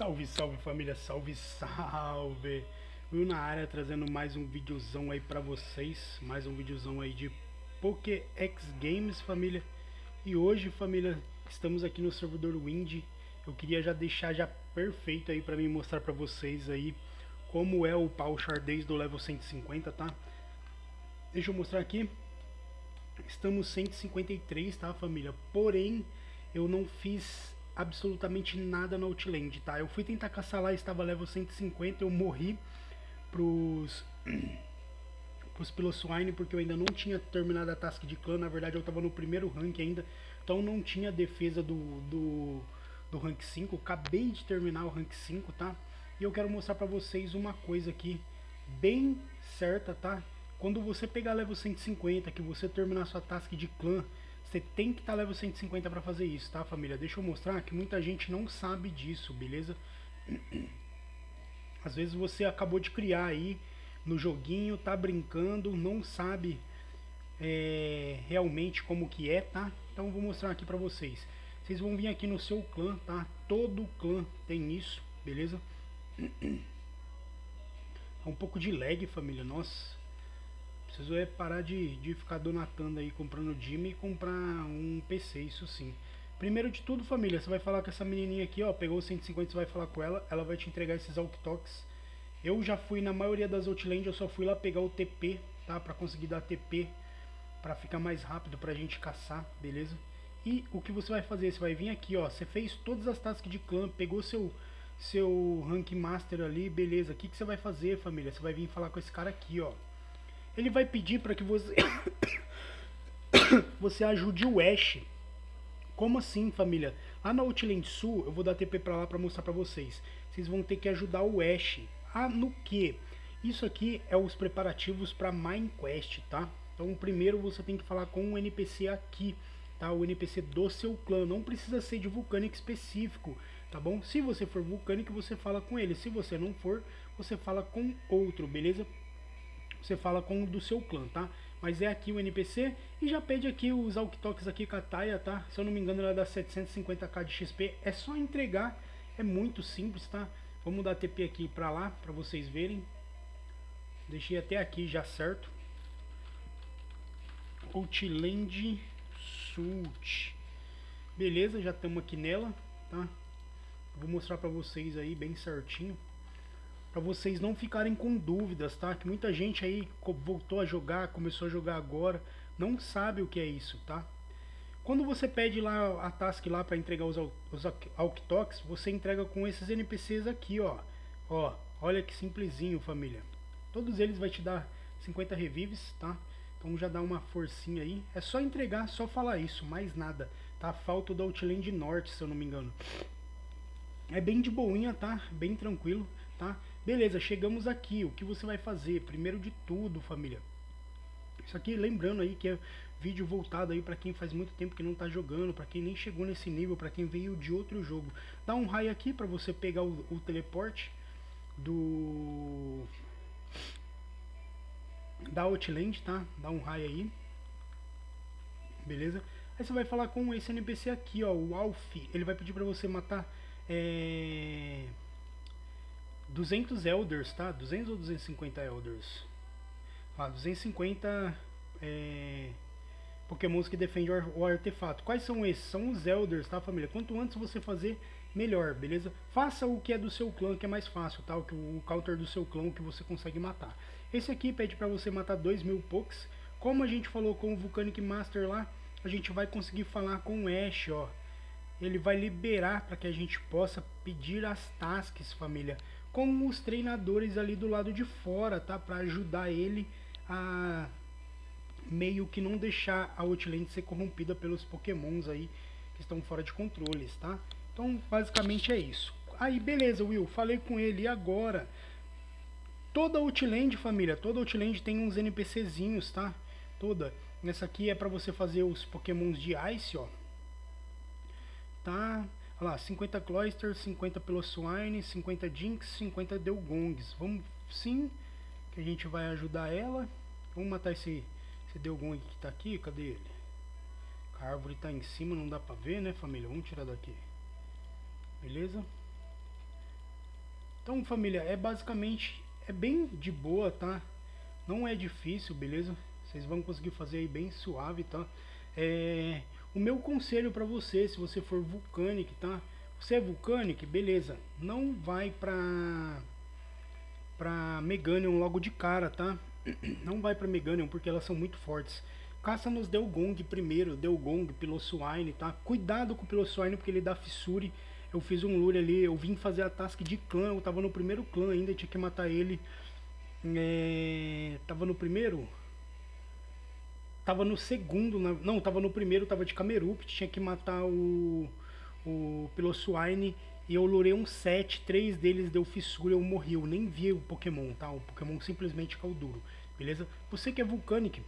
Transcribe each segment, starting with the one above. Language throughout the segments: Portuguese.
Salve, salve família, salve, salve! Will na área trazendo mais um videozão aí pra vocês, mais um videozão aí de PokéX Games família. E hoje família, estamos aqui no servidor Wind. Eu queria já deixar já perfeito aí pra mim mostrar pra vocês aí como é o pau desde do level 150, tá? Deixa eu mostrar aqui. Estamos 153, tá família? Porém, eu não fiz absolutamente nada no Outland, tá? Eu fui tentar caçar lá, estava level 150, eu morri pros pros Piloswine porque eu ainda não tinha terminado a task de clã, na verdade eu estava no primeiro rank ainda, então não tinha defesa do, do, do rank 5, eu acabei de terminar o rank 5, tá? E eu quero mostrar pra vocês uma coisa aqui bem certa, tá? Quando você pegar level 150, que você terminar sua task de clã, você tem que estar tá level 150 para fazer isso, tá família? Deixa eu mostrar que muita gente não sabe disso, beleza? Às vezes você acabou de criar aí no joguinho, tá brincando, não sabe é, realmente como que é, tá? Então vou mostrar aqui para vocês. Vocês vão vir aqui no seu clã, tá? Todo clã tem isso, beleza? É um pouco de lag, família, nossa. Preciso é parar de, de ficar donatando aí, comprando Jimmy e comprar um PC, isso sim. Primeiro de tudo, família, você vai falar com essa menininha aqui, ó, pegou 150, você vai falar com ela, ela vai te entregar esses Alktox. Eu já fui na maioria das Outland, eu só fui lá pegar o TP, tá, pra conseguir dar TP, pra ficar mais rápido pra gente caçar, beleza? E o que você vai fazer, você vai vir aqui, ó, você fez todas as tasks de clã, pegou seu seu rank master ali, beleza? O que, que você vai fazer, família? Você vai vir falar com esse cara aqui, ó ele vai pedir para que você você ajude o Ash. Como assim, família? Lá na Outland Sul, eu vou dar TP para lá para mostrar para vocês. Vocês vão ter que ajudar o Ash. Ah, no que? Isso aqui é os preparativos para Minecraft, tá? Então, primeiro você tem que falar com o NPC aqui, tá? O NPC do seu clã. Não precisa ser de Vulcanic específico, tá bom? Se você for Vulcanic, você fala com ele. Se você não for, você fala com outro, beleza? Você fala com o do seu clã, tá? Mas é aqui o NPC e já pede aqui os Alktoks aqui com a Taia, tá? Se eu não me engano ela dá 750k de XP, é só entregar, é muito simples, tá? Vamos dar TP aqui pra lá, pra vocês verem. Deixei até aqui já certo. Outland Sult. Beleza, já estamos aqui nela, tá? Vou mostrar pra vocês aí bem certinho para vocês não ficarem com dúvidas, tá? Que muita gente aí voltou a jogar, começou a jogar agora, não sabe o que é isso, tá? Quando você pede lá a task lá para entregar os, os Alktox, você entrega com esses NPCs aqui, ó. Ó, olha que simplesinho, família. Todos eles vai te dar 50 revives, tá? Então já dá uma forcinha aí. É só entregar, só falar isso, mais nada. Tá? Falta do Outland Norte, se eu não me engano. É bem de boinha, tá? Bem tranquilo, tá? Beleza, chegamos aqui. O que você vai fazer? Primeiro de tudo, família. Isso aqui, lembrando aí que é vídeo voltado aí para quem faz muito tempo que não tá jogando, para quem nem chegou nesse nível, para quem veio de outro jogo. Dá um raio aqui para você pegar o, o teleporte do da Outland, tá? Dá um raio aí. Beleza? Aí você vai falar com esse NPC aqui, ó, o Alf. Ele vai pedir para você matar é 200 Elders, tá? 200 ou 250 Elders? Ah, 250 é, Pokémons que defendem o artefato. Quais são esses? São os Elders, tá família? Quanto antes você fazer, melhor, beleza? Faça o que é do seu clã, que é mais fácil, tá? O, o counter do seu clã que você consegue matar. Esse aqui pede para você matar 2 mil Pokés. Como a gente falou com o Vulcanic Master lá, a gente vai conseguir falar com o Ash, ó. Ele vai liberar para que a gente possa pedir as tasks, família com os treinadores ali do lado de fora, tá? Para ajudar ele a meio que não deixar a Outland ser corrompida pelos pokémons aí que estão fora de controles, tá? Então, basicamente é isso. Aí, beleza, Will, falei com ele, e agora? Toda Outland, família, toda Outland tem uns NPCzinhos, tá? Toda. Essa aqui é para você fazer os pokémons de Ice, ó. Tá? Olha lá, 50 Cloyster, 50 Piloswine, 50 Jinx, 50 Delgongs. Vamos sim, que a gente vai ajudar ela. Vamos matar esse, esse Delgong que tá aqui, cadê ele? A árvore tá em cima, não dá pra ver, né família? Vamos tirar daqui. Beleza? Então, família, é basicamente, é bem de boa, tá? Não é difícil, beleza? Vocês vão conseguir fazer aí bem suave, tá? É, o meu conselho para você, se você for Vulcanic, tá? Você é Vulcanic, beleza. Não vai pra, pra Meganium logo de cara, tá? Não vai pra Meganium porque elas são muito fortes. Caça nos Delgong primeiro, Delgong, Piloswine, tá? Cuidado com o Piloswine porque ele dá fissure. Eu fiz um lure ali, eu vim fazer a task de clã, eu tava no primeiro clã ainda, tinha que matar ele. É, tava no primeiro? Tava no segundo, não, tava no primeiro, tava de Camerupt, tinha que matar o, o Piloswine e eu lurei um 7, três deles deu fissura, eu morri, eu nem vi o Pokémon, tá? O Pokémon simplesmente caiu duro, beleza? Você que é Vulcanic,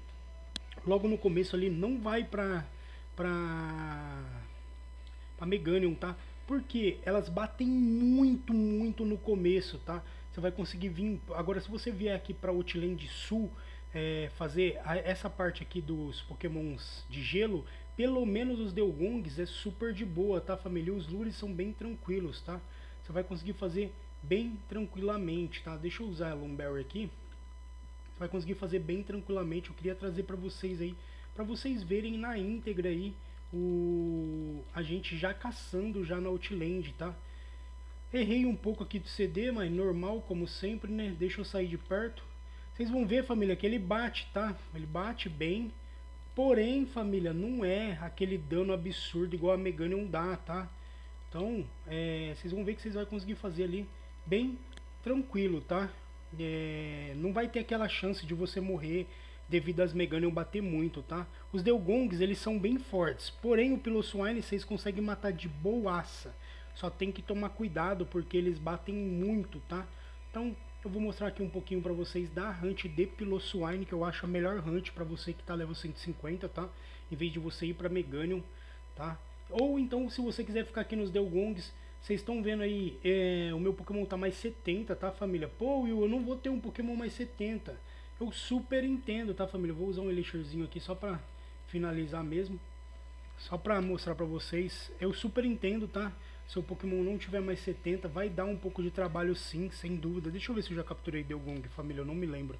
logo no começo ali, não vai pra, pra, pra Meganium, tá? Porque elas batem muito, muito no começo, tá? Você vai conseguir vir... Agora, se você vier aqui pra Outland Sul, é, fazer a, essa parte aqui dos pokémons de gelo, pelo menos os Delgongs é super de boa, tá família? Os lures são bem tranquilos, tá? Você vai conseguir fazer bem tranquilamente, tá? Deixa eu usar a Lumberry aqui vai conseguir fazer bem tranquilamente. Eu queria trazer para vocês aí, para vocês verem na íntegra aí o a gente já caçando já na Outland, tá? Errei um pouco aqui do CD, mas normal como sempre, né? Deixa eu sair de perto. Vocês vão ver, família, que ele bate, tá? Ele bate bem. Porém, família, não é aquele dano absurdo igual a Meganium dá, tá? Então, é, vocês vão ver que vocês vão conseguir fazer ali bem tranquilo, tá? é, não vai ter aquela chance de você morrer devido às Meganium bater muito, tá? Os Delgongs, eles são bem fortes, porém o Piloswine vocês conseguem matar de boaça. Só tem que tomar cuidado porque eles batem muito, tá? Então, eu vou mostrar aqui um pouquinho para vocês da hunt de Piloswine, que eu acho a melhor hunt para você que tá level 150, tá? Em vez de você ir para Meganium, tá? Ou então, se você quiser ficar aqui nos Delgongs, vocês estão vendo aí, é, o meu Pokémon tá mais 70, tá família? Pô, Will, eu não vou ter um Pokémon mais 70. Eu super entendo, tá família? Vou usar um Elixirzinho aqui só pra finalizar mesmo. Só pra mostrar pra vocês. Eu super entendo, tá? Se o Pokémon não tiver mais 70, vai dar um pouco de trabalho sim, sem dúvida. Deixa eu ver se eu já capturei Delgong, família, eu não me lembro.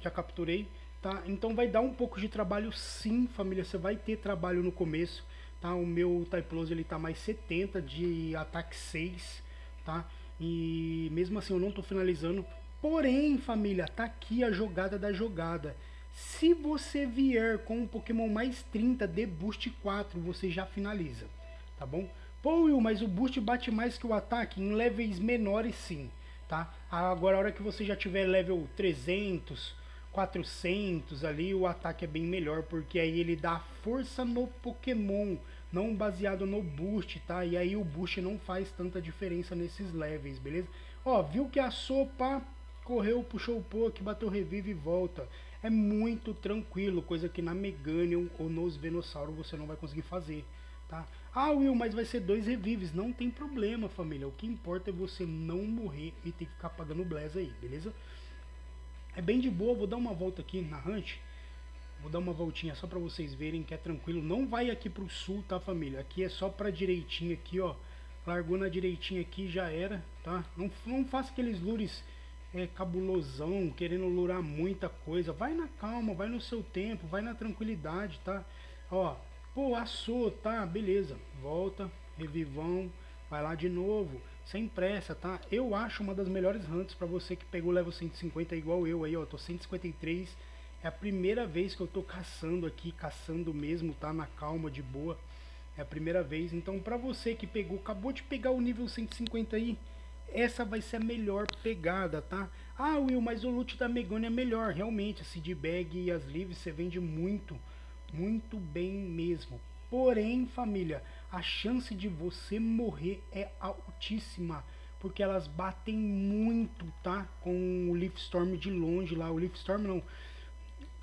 Já capturei tá? Então vai dar um pouco de trabalho sim, família, você vai ter trabalho no começo, tá? O meu Typelose ele tá mais 70 de ataque 6, tá? E mesmo assim eu não tô finalizando. Porém, família, tá aqui a jogada da jogada. Se você vier com um Pokémon mais 30 de Boost 4, você já finaliza, tá bom? Pô, Will, mas o Boost bate mais que o ataque em levels menores sim, tá? Agora a hora que você já tiver level 300, 400 ali, o ataque é bem melhor, porque aí ele dá força no Pokémon, não baseado no boost, tá? E aí o boost não faz tanta diferença nesses levels, beleza? Ó, viu que a sopa correu, puxou o Poké, bateu revive e volta. É muito tranquilo, coisa que na Meganium ou nos Venossauro você não vai conseguir fazer, tá? Ah, Will, mas vai ser dois revives. Não tem problema, família. O que importa é você não morrer e ter que ficar pagando Bless aí, beleza? É bem de boa, vou dar uma volta aqui na Hunt. Vou dar uma voltinha só para vocês verem que é tranquilo. Não vai aqui pro sul, tá família? Aqui é só pra direitinho aqui, ó. Largou na direitinha aqui, já era, tá? Não, não faça aqueles lures é, cabulosão, querendo lurar muita coisa. Vai na calma, vai no seu tempo, vai na tranquilidade, tá? Ó, pô, assou, tá? Beleza. Volta, revivão, vai lá de novo sem pressa, tá? Eu acho uma das melhores hunts para você que pegou level 150 igual eu aí, ó, tô 153. É a primeira vez que eu tô caçando aqui, caçando mesmo, tá? Na calma, de boa. É a primeira vez. Então, para você que pegou, acabou de pegar o nível 150 aí, essa vai ser a melhor pegada, tá? Ah, Will, mas o loot da Megone é melhor. Realmente, a seed bag e as lives você vende muito, muito bem mesmo. Porém, família, a chance de você morrer é altíssima. Porque elas batem muito, tá? Com o Leaf Storm de longe lá. O Leaf Storm não.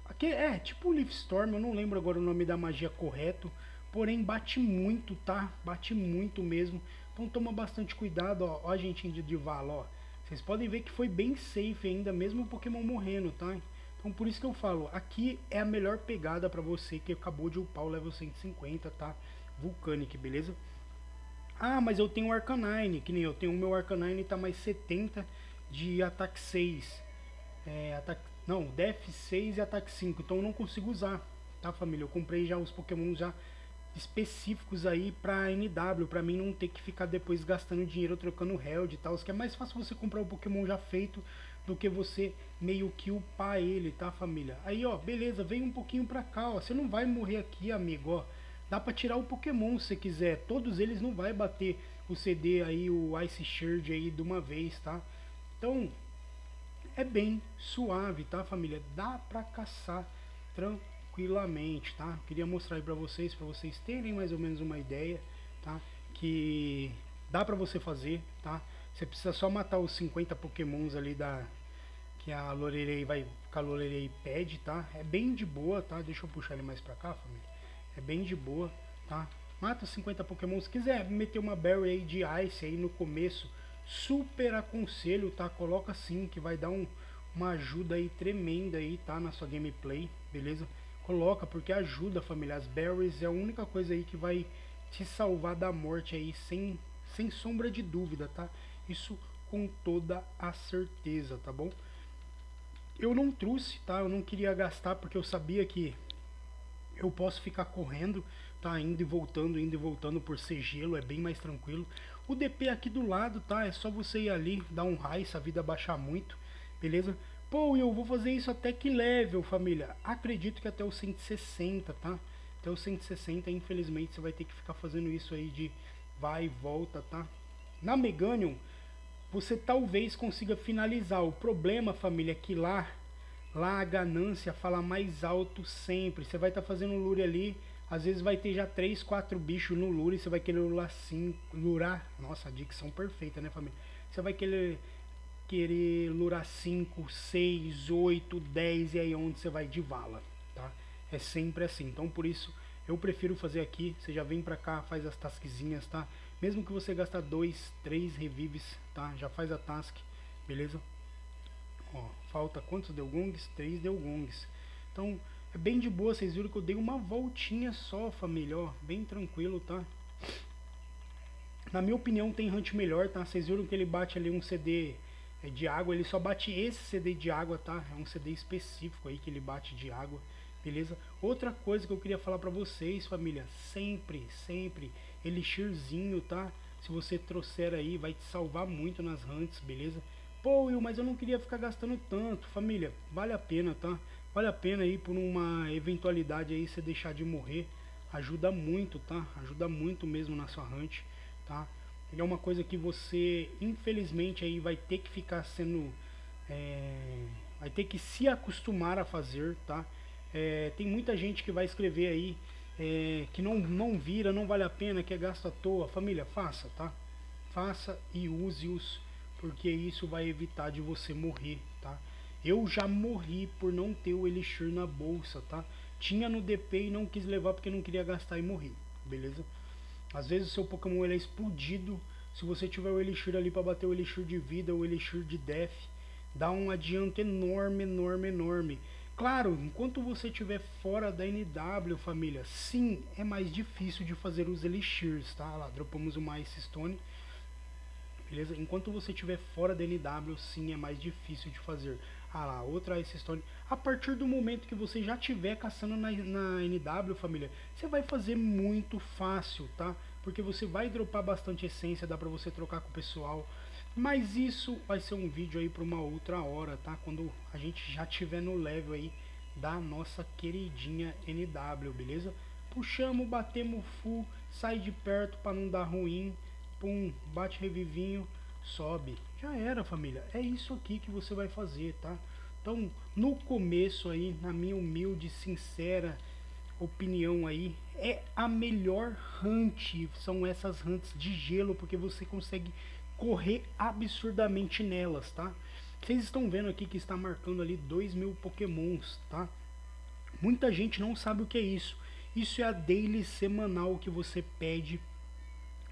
Aqui, é, tipo o Leaf Storm, eu não lembro agora o nome da magia correto. Porém, bate muito, tá? Bate muito mesmo. Então toma bastante cuidado, ó. Ó a gente de vala, ó. Vocês podem ver que foi bem safe ainda, mesmo o Pokémon morrendo, tá? Então por isso que eu falo, aqui é a melhor pegada para você que acabou de upar o level 150, tá? Vulcanic, beleza? Ah, mas eu tenho Arcanine, que nem eu tenho o meu Arcanine tá mais 70 de ataque 6. É, ataque, não, Def 6 e ataque 5, então eu não consigo usar, tá família? Eu comprei já os Pokémon já específicos aí pra NW, pra mim não ter que ficar depois gastando dinheiro trocando Held e tal, que é mais fácil você comprar o Pokémon já feito do que você meio que upar ele, tá família? Aí ó, beleza, vem um pouquinho pra cá, ó, você não vai morrer aqui amigo, ó, dá pra tirar o Pokémon se quiser, todos eles não vai bater o CD aí, o Ice Shard aí de uma vez, tá? Então, é bem suave, tá família? Dá pra caçar tranquilamente, tá? Queria mostrar aí pra vocês, pra vocês terem mais ou menos uma ideia, tá? Que dá pra você fazer, tá? Você precisa só matar os 50 pokémons ali da... Que a Lorelei vai... Que a Lorelei pede, tá? É bem de boa, tá? Deixa eu puxar ele mais pra cá, família. É bem de boa, tá? Mata os 50 pokémons. Se quiser meter uma berry aí de ice aí no começo, super aconselho, tá? Coloca sim, que vai dar um, uma ajuda aí tremenda aí, tá? Na sua gameplay, beleza? Coloca, porque ajuda, família. As berries é a única coisa aí que vai te salvar da morte aí, sem, sem sombra de dúvida, tá? Isso com toda a certeza, tá bom? Eu não trouxe, tá? Eu não queria gastar porque eu sabia que eu posso ficar correndo, tá? Indo e voltando, indo e voltando por ser gelo, é bem mais tranquilo. O DP aqui do lado, tá? É só você ir ali, dar um raio, se a vida baixar muito, beleza? Pô, eu vou fazer isso até que level, família? Acredito que até o 160, tá? Até o 160, infelizmente, você vai ter que ficar fazendo isso aí de vai e volta, tá? Na Meganium, você talvez consiga finalizar. O problema, família, é que lá, lá a ganância fala mais alto sempre. Você vai estar tá fazendo lure ali, às vezes vai ter já 3, 4 bichos no lure, você vai querer lurar 5, lurar, nossa, a dicção perfeita, né, família? Você vai querer querer lurar 5, 6, 8, 10 e aí onde você vai de vala, tá? É sempre assim. Então por isso eu prefiro fazer aqui, você já vem pra cá, faz as tasquezinhas, tá? Mesmo que você gastar 2, 3 revives, tá? Já faz a task, beleza? Ó, falta quantos gongs? 3 gongs. Então, é bem de boa, vocês viram que eu dei uma voltinha só, família, ó, bem tranquilo, tá? Na minha opinião tem hunt melhor, tá? Vocês viram que ele bate ali um CD de água, ele só bate esse CD de água, tá? É um CD específico aí que ele bate de água, beleza? Outra coisa que eu queria falar pra vocês, família, sempre, sempre, elixirzinho, tá? Se você trouxer aí, vai te salvar muito nas hunts, beleza? Pô, Will, mas eu não queria ficar gastando tanto, família, vale a pena, tá? Vale a pena aí por uma eventualidade aí você deixar de morrer. Ajuda muito, tá? Ajuda muito mesmo na sua hunt, tá? Ele é uma coisa que você, infelizmente, aí vai ter que ficar sendo... É, vai ter que se acostumar a fazer, tá? É, tem muita gente que vai escrever aí é, que não, não vira, não vale a pena, que é gasto à toa. Família, faça, tá? Faça e use-os, porque isso vai evitar de você morrer, tá? Eu já morri por não ter o Elixir na bolsa, tá? Tinha no DP e não quis levar porque não queria gastar e morri, beleza? Às vezes o seu Pokémon ele é explodido. Se você tiver o Elixir ali para bater o Elixir de vida, o Elixir de Death, dá um adianto enorme, enorme, enorme. Claro, enquanto você estiver fora da NW, família, sim, é mais difícil de fazer os Elixirs, tá? Lá, dropamos uma Ice Stone beleza? Enquanto você estiver fora da NW, sim, é mais difícil de fazer. Ah lá, outra Ice Stone. A partir do momento que você já estiver caçando na, na NW, família, você vai fazer muito fácil, tá? Porque você vai dropar bastante essência, dá pra você trocar com o pessoal. Mas isso vai ser um vídeo aí para uma outra hora, tá? Quando a gente já tiver no level aí da nossa queridinha NW, beleza? Puxamos, batemos full, sai de perto para não dar ruim pum, bate revivinho, sobe. Já era, família. É isso aqui que você vai fazer, tá? Então, no começo aí, na minha humilde, sincera opinião aí, é a melhor hunt. São essas hunts de gelo, porque você consegue correr absurdamente nelas, tá? Vocês estão vendo aqui que está marcando ali 2 mil pokémons, tá? Muita gente não sabe o que é isso. Isso é a daily semanal que você pede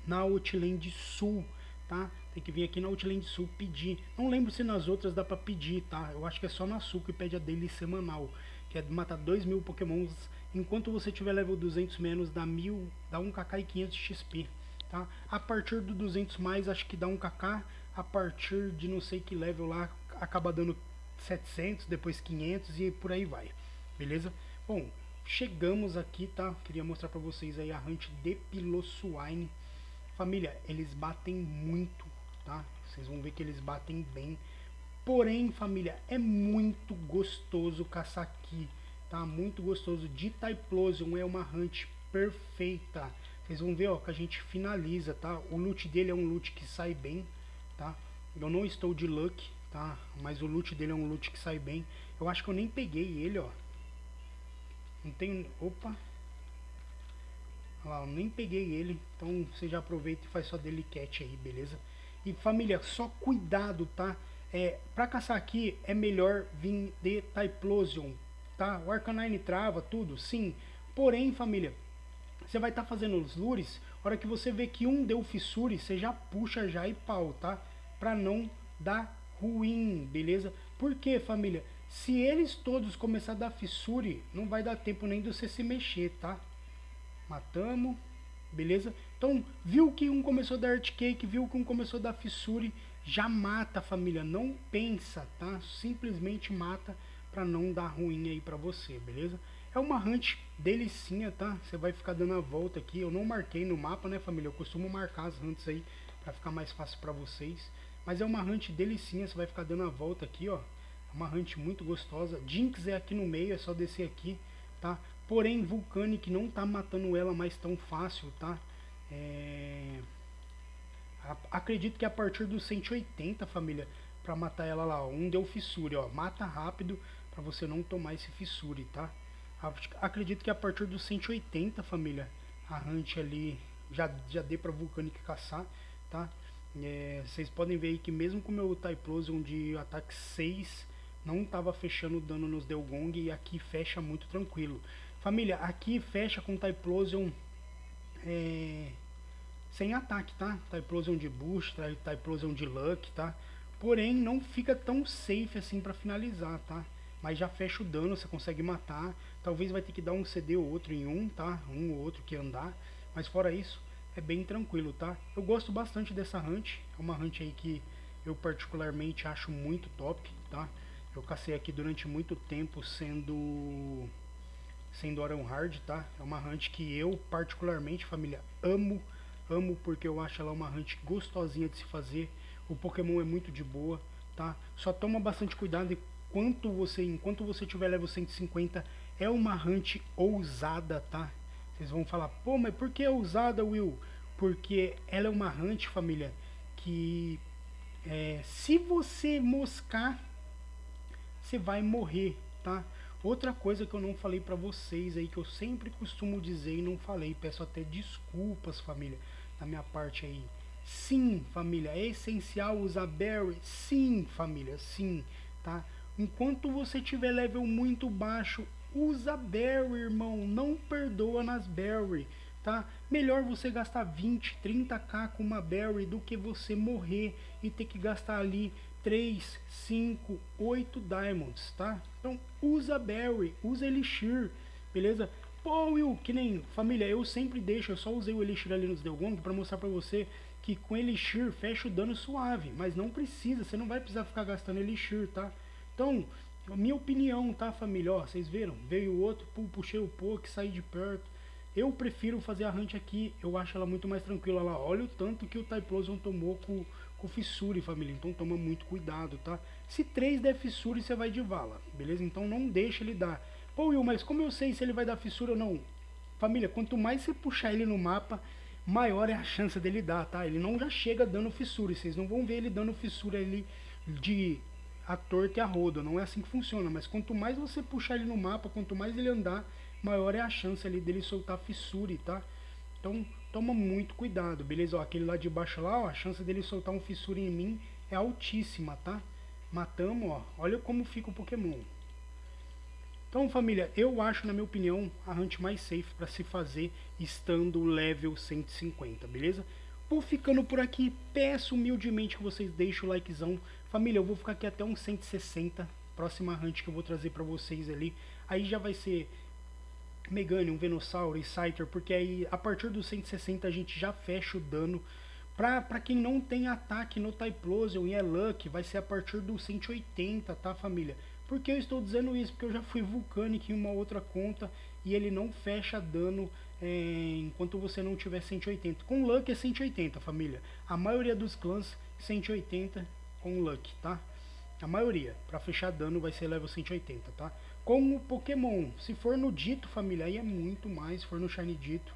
na Outland Sul, tá? Tem que vir aqui na Outland Sul pedir. Não lembro se nas outras dá pra pedir, tá? Eu acho que é só na Sul que pede a daily semanal, que é matar 2 mil pokémons. Enquanto você tiver level 200 menos, dá, mil, dá 1kk e 500 XP, tá? A partir do 200 mais, acho que dá um kk. A partir de não sei que level lá, acaba dando 700, depois 500 e por aí vai. Beleza? Bom, chegamos aqui, tá? Queria mostrar pra vocês aí a hunt de Piloswine. Família, eles batem muito, tá? Vocês vão ver que eles batem bem. Porém, família, é muito gostoso caçar aqui, tá? Muito gostoso. De Typhlosion é uma hunt perfeita. Vocês vão ver, ó, que a gente finaliza, tá? O loot dele é um loot que sai bem, tá? Eu não estou de luck, tá? Mas o loot dele é um loot que sai bem. Eu acho que eu nem peguei ele, ó. Não tem... Opa! Olha lá, eu nem peguei ele. Então você já aproveita e faz sua delicat aí, beleza? E família, só cuidado, tá? É, pra caçar aqui é melhor vir de Typhlosion, tá? O Arcanine trava tudo, sim. Porém, família, você vai estar tá fazendo os lures, hora que você vê que um deu fissure, você já puxa já e pau, tá? Pra não dar ruim, beleza? Por quê, família? Se eles todos começar a dar fissure, não vai dar tempo nem de você se mexer, tá? Matamos, beleza? Então, viu que um começou a dar art cake, viu que um começou a dar fissure, já mata, família. Não pensa, tá? Simplesmente mata pra não dar ruim aí pra você, beleza? É uma hunt delicinha, tá? Você vai ficar dando a volta aqui. Eu não marquei no mapa, né, família? Eu costumo marcar as hunts aí pra ficar mais fácil pra vocês. Mas é uma hunt delicinha, você vai ficar dando a volta aqui, ó. É uma hunt muito gostosa. Jinx é aqui no meio, é só descer aqui, tá? Porém, Vulcanic não tá matando ela mais tão fácil, tá? É... Acredito que a partir dos 180, família, para matar ela lá, um deu fissure, ó. Mata rápido para você não tomar esse fissure, tá? Acredito que a partir dos 180, família, a hunt ali já, já dê para Vulcanic caçar, tá? É, vocês podem ver aí que mesmo com o meu Typhlosion de ataque 6, não estava fechando dano nos Delgong e aqui fecha muito tranquilo. Família, aqui fecha com Typhlosion é, sem ataque, tá? Typhlosion de boost, Typhlosion de luck, tá? Porém, não fica tão safe assim para finalizar, tá? Mas já fecha o dano, você consegue matar. Talvez vai ter que dar um CD ou outro em um, tá? Um ou outro que andar. Mas fora isso, é bem tranquilo, tá? Eu gosto bastante dessa hunt. É uma hunt aí que eu particularmente acho muito top, tá? Eu cacei aqui durante muito tempo sendo sendo Oran Hard, tá? É uma hunt que eu particularmente, família, amo, amo porque eu acho ela uma hunt gostosinha de se fazer. O Pokémon é muito de boa, tá? Só toma bastante cuidado enquanto você, enquanto você tiver level 150, é uma hunt ousada, tá? Vocês vão falar, pô, mas por que é ousada, Will? Porque ela é uma hunt, família, que é, se você moscar, você vai morrer, tá? Outra coisa que eu não falei para vocês aí, que eu sempre costumo dizer e não falei, peço até desculpas, família, da minha parte aí. Sim, família, é essencial usar berry? Sim, família, sim, tá? Enquanto você tiver level muito baixo, usa berry, irmão. Não perdoa nas berry, tá? Melhor você gastar 20, 30k com uma berry do que você morrer e ter que gastar ali 3, 5, 8 diamonds, tá? Então usa berry, usa elixir, beleza? Pô, Will, que nem família, eu sempre deixo, eu só usei o elixir ali nos Delgong para mostrar para você que com elixir fecha o dano suave, mas não precisa, você não vai precisar ficar gastando elixir, tá? Então, minha opinião, tá, família? Ó, vocês viram? Veio o outro, puxei o poke, saí de perto. Eu prefiro fazer a hunt aqui, eu acho ela muito mais tranquila lá. Olha o tanto que o Typhlosion tomou com, com fissure, família. Então toma muito cuidado, tá? Se 3 der fissure, você vai de vala, beleza? Então não deixa ele dar. Pô, Will, mas como eu sei se ele vai dar fissura ou não? Família, quanto mais você puxar ele no mapa, maior é a chance dele dar, tá? Ele não já chega dando fissura. Vocês não vão ver ele dando fissura ali de a torta e a roda. Não é assim que funciona, mas quanto mais você puxar ele no mapa, quanto mais ele andar, maior é a chance ali dele soltar fissure, tá? Então toma muito cuidado, beleza? Ó, aquele lá de baixo lá, ó, a chance dele soltar um fissure em mim é altíssima, tá? Matamos, ó. Olha como fica o Pokémon. Então, família, eu acho, na minha opinião, a hunt mais safe para se fazer estando level 150, beleza? Vou ficando por aqui, peço humildemente que vocês deixem o likezão. Família, eu vou ficar aqui até uns 160, próxima hunt que eu vou trazer para vocês ali. Aí já vai ser Meganium, Venossauro e Scyther, porque aí a partir dos 160 a gente já fecha o dano. Pra, pra quem não tem ataque no Typhlosion e é Luck, vai ser a partir do 180, tá família? Por que eu estou dizendo isso? Porque eu já fui Vulcanic em uma outra conta e ele não fecha dano é, enquanto você não tiver 180. Com Luck é 180, família. A maioria dos clãs 180 com Luck, tá? A maioria, para fechar dano, vai ser level 180, tá? Como Pokémon, se for no Dito, família, aí é muito mais. Se for no Shiny Dito,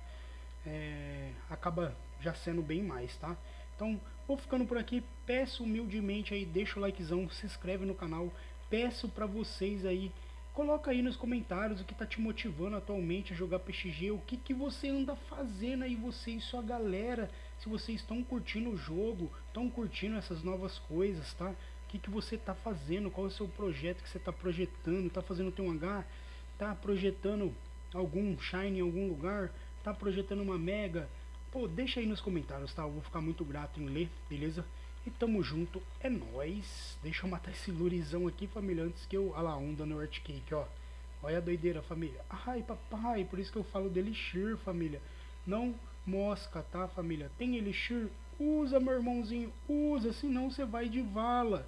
é, acaba já sendo bem mais, tá? Então, vou ficando por aqui. Peço humildemente aí, deixa o likezão, se inscreve no canal. Peço para vocês aí, coloca aí nos comentários o que tá te motivando atualmente a jogar PXG, o que, que você anda fazendo aí, você e sua galera. Se vocês estão curtindo o jogo, estão curtindo essas novas coisas, tá? Que, que você está fazendo, qual é o seu projeto que você está projetando, está fazendo teu H, está projetando algum Shine em algum lugar, está projetando uma Mega, pô, deixa aí nos comentários, tá? Eu vou ficar muito grato em ler, beleza? E tamo junto, é nóis. Deixa eu matar esse lurizão aqui, família, antes que eu... Olha lá, um dando Cake, ó. Olha a doideira, família. Ai, papai, por isso que eu falo de Elixir, família. Não mosca, tá, família? Tem Elixir? Usa, meu irmãozinho, usa, senão você vai de vala,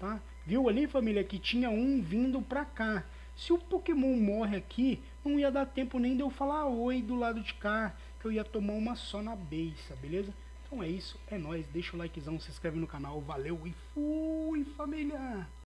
tá? Viu ali, família, que tinha um vindo pra cá. Se o Pokémon morre aqui, não ia dar tempo nem de eu falar oi do lado de cá, que eu ia tomar uma só na beiça, beleza? Então é isso, é nóis, deixa o likezão, se inscreve no canal, valeu e fui família!